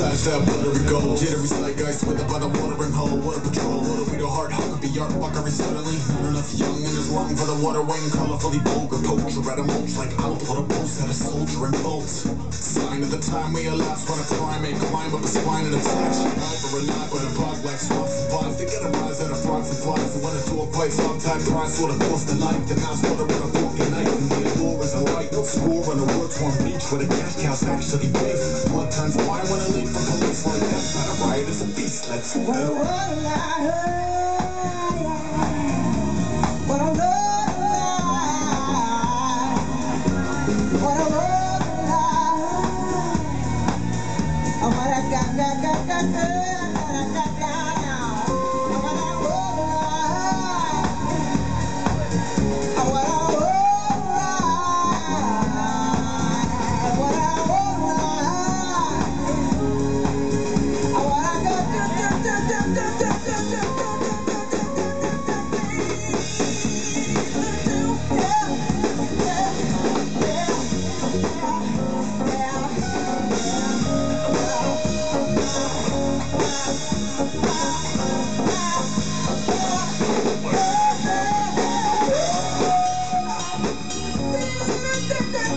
Stash that buttery gold. Jittery like ice with by the watering hole. Water patrol, water we the heart. Be art fuckery suddenly? Enough young and is wrong for the water wing. Colorfully vulgar poacher at a mulch like I'll put a post at a soldier and bolt. Sign of the time we elapse when a primate climb up a spine and attach. A knot with a bug like swamps and ponds. They get a rise out of frogs and flies. And when a door plays off time, price sort of cost the light. The mouse water with a and knife. And the allure is a light. Score on a war torn beach where the cash cows actually beef. One turns wine when I leave from police like that. Not a riot, it's a beast. Let's a go. A a got, got, got, got, got, Get